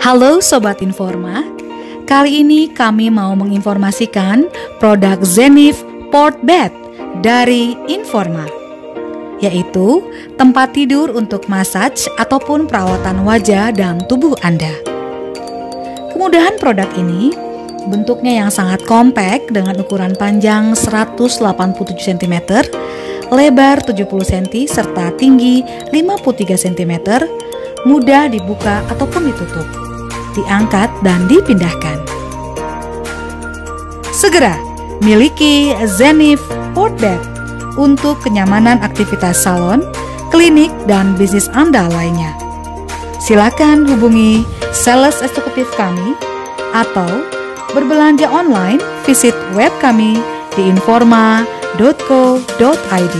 Halo Sobat Informa, kali ini kami mau menginformasikan produk Zenith Port Bed dari Informa, yaitu tempat tidur untuk massage ataupun perawatan wajah dan tubuh Anda. Kemudahan produk ini bentuknya yang sangat kompak dengan ukuran panjang 187 cm, lebar 70 cm serta tinggi 53 cm mudah dibuka ataupun ditutup, diangkat dan dipindahkan. Segera miliki Zenith Bed untuk kenyamanan aktivitas salon, klinik, dan bisnis Anda lainnya. Silakan hubungi sales eksekutif kami atau berbelanja online visit web kami di informa.co.id.